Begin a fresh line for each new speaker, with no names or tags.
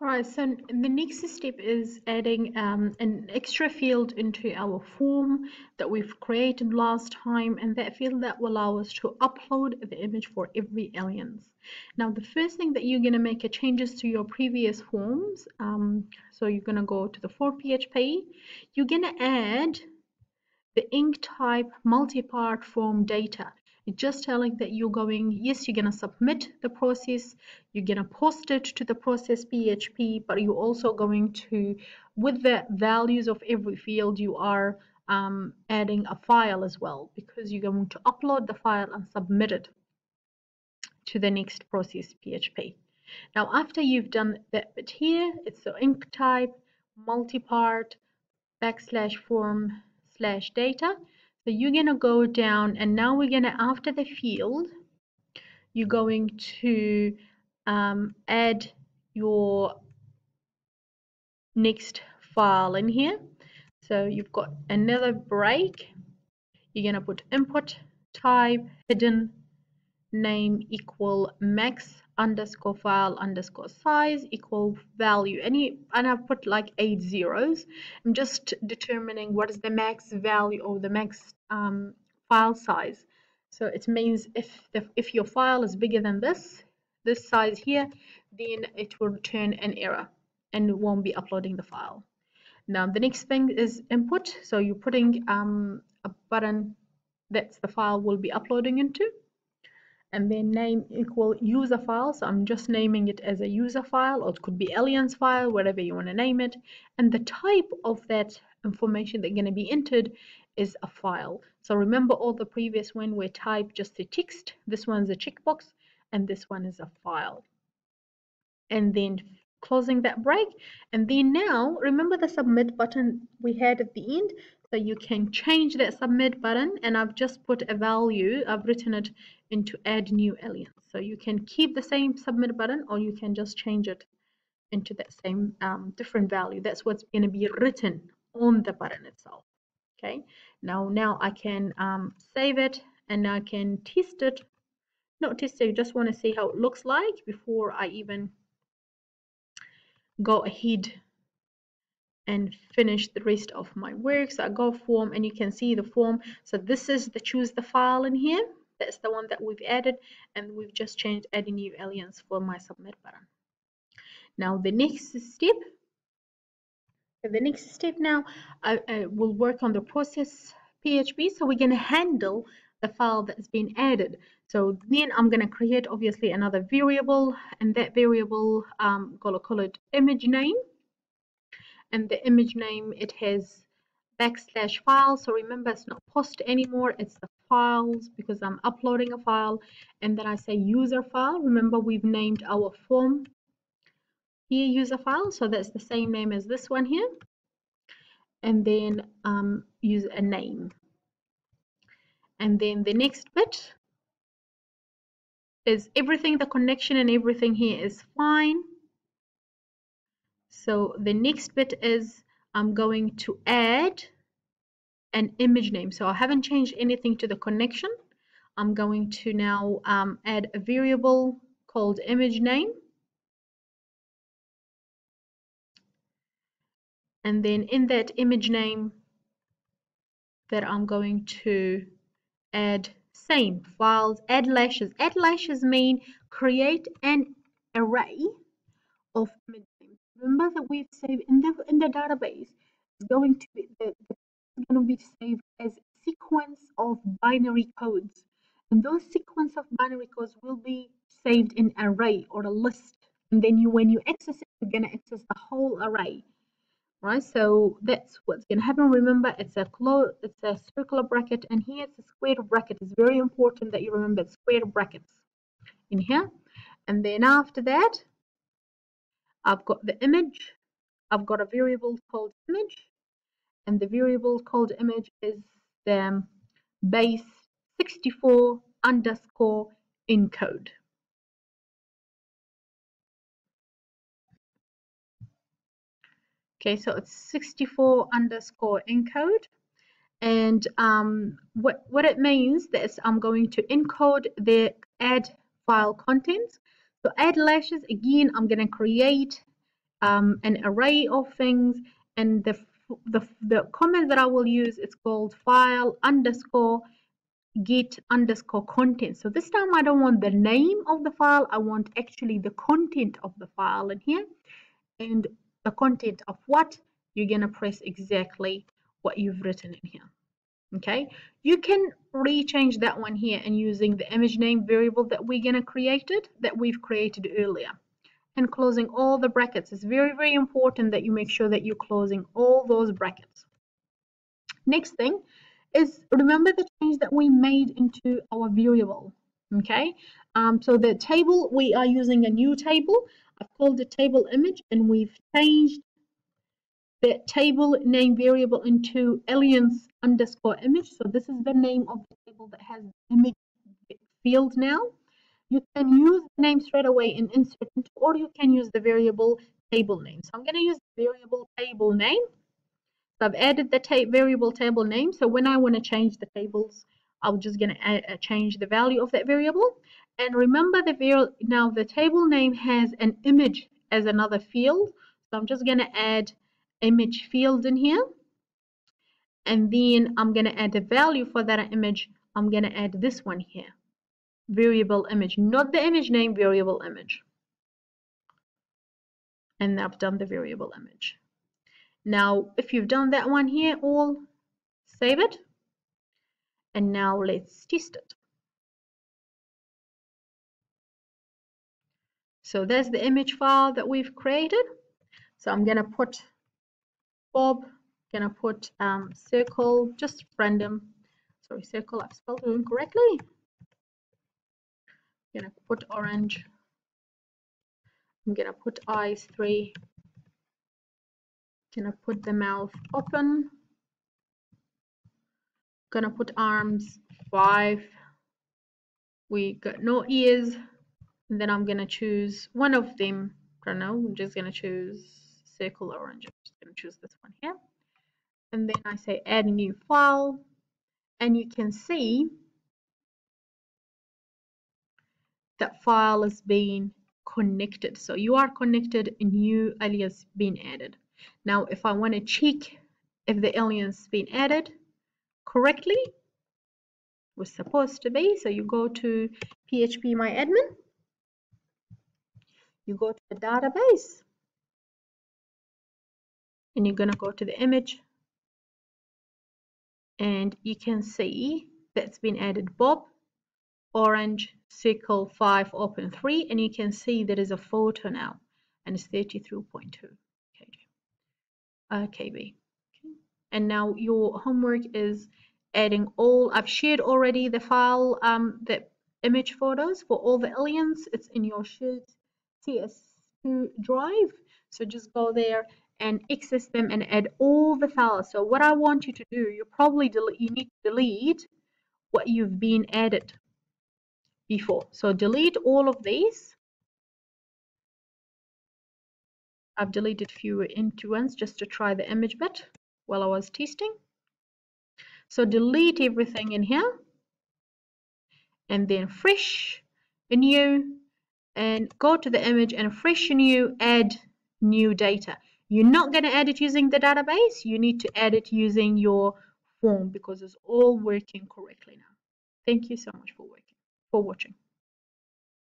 Right, so the next step is adding um, an extra field into our form that we've created last time and that field that will allow us to upload the image for every aliens. Now the first thing that you're going to make a changes to your previous forms, um, so you're going to go to the form PHP, you're going to add the enctype multi-part form data. It's just telling that you're going, yes, you're going to submit the process, you're going to post it to the process PHP, but you're also going to, with the values of every field, you are um, adding a file as well because you're going to upload the file and submit it to the next process PHP. Now, after you've done that bit here, it's the enctype, multi-part, backslash form slash data. So you're going to go down and now we're going to, after the field, you're going to um, add your next file in here. So you've got another break. You're going to put input type hidden name equal max underscore file underscore size equal value any and I've put like eight zeros I'm just determining what is the max value or the max um, file size. So it means if the, if your file is bigger than this this size here then it will return an error and won't be uploading the file. Now the next thing is input. So you're putting um, a button that's the file will be uploading into. And then name equal user file. So I'm just naming it as a user file or it could be aliens file whatever you want to name it. And the type of that information that's going to be entered is a file so remember all the previous one were type just a text this one's a checkbox and this one is a file and then closing that break and then now remember the submit button we had at the end so you can change that submit button and I've just put a value I've written it into add new alien. So you can keep the same submit button or you can just change it into that same um, different value. That's what's going to be written on the button itself. Okay, now now I can um, save it and I can test it. Not test it, just want to see how it looks like before I even go ahead and finish the rest of my work. So I go form and you can see the form. So this is the choose the file in here that's the one that we've added and we've just changed adding new aliens for my submit button now the next step the next step now I, I will work on the process PHP so we're going to handle the file that's been added. So then I'm going to create obviously another variable and that variable um, gonna call it image name. And the image name it has backslash file so remember it's not post anymore it's the files because I'm uploading a file. And then I say user file remember we've named our form here user file so that's the same name as this one here and then um, use a name and then the next bit is everything the connection and everything here is fine so the next bit is I'm going to add an image name. So I haven't changed anything to the connection. I'm going to now um, add a variable called image name. And then in that image name that I'm going to add same files, addslashes. Add lashes mean create an array of image names. Remember that we've saved in the in the database is going to be the going to be saved as sequence of binary codes. And those sequence of binary codes will be saved in array or a list. And then you, when you access it, you're going to access the whole array. Right, so that's what's going to happen. Remember, it's a close, it's a circular bracket, and here it's a square bracket. It's very important that you remember square brackets in here. And then after that, I've got the image. I've got a variable called image and the variable called image is the um, base 64 underscore encode. Okay, so it's 64 underscore encode. And um, what, what it means is I'm going to encode the add file contents. So addslashes, again, I'm going to create um, an array of things and the, the, the comment that I will use is called file underscore get underscore content. So this time I don't want the name of the file, I want actually the content of the file in here. And the content of what, you're going to press exactly what you've written in here. Okay, you can rechange that one here and using the image name variable that we're going to create it, that we've created earlier. And closing all the brackets. It's very, very important that you make sure that you're closing all those brackets. Next thing is remember the change that we made into our variable okay um, so the table we are using a new table I've called the table image and we've changed the table name variable into aliens underscore image. So this is the name of the table that has image field now. You can use the name straight away and insert into or you can use the variable table name. So I'm going to use variable table name. So I've added the ta variable table name. So when I want to change the tables, I'm just going to uh, change the value of that variable. And remember the variable, now the table name has an image as another field. So I'm just going to add image field in here. And then I'm going to add a value for that image. I'm going to add this one here, variable image, not the image name, variable image. And I've done the variable image. Now, if you've done that one here, all save it. And now let's test it. So there's the image file that we've created. So I'm gonna put Bob, gonna put um, circle, just random, sorry, circle, I've spelled it incorrectly. gonna put orange. I'm gonna put eyes three gonna put the mouth open gonna put arms five we got no ears. And then I'm gonna choose one of them. I don't know I'm just gonna choose circle orange. I'm just gonna choose this one here. And then I say add new file. And you can see that file is being connected. So you are connected and new alias being added. Now, if I want to check if the alien's been added correctly, was supposed to be, so you go to phpMyAdmin, you go to the database, and you're going to go to the image, and you can see that's been added Bob, orange, circle 5, open 3, and you can see there is a photo now, and it's 33.2 uh, KB. And now your homework is adding all, I've shared already the file, um, the image photos for all the aliens. It's in your shared CS2 drive. So just go there and access them and add all the files. So what I want you to do, you probably delete, you need to delete what you've been added before. So delete all of these I've deleted fewer into ones just to try the image bit while I was testing. So delete everything in here and then fresh, new, and go to the image and fresh new, add new data. You're not going to add it using the database. You need to add it using your form because it's all working correctly now. Thank you so much for working, for watching.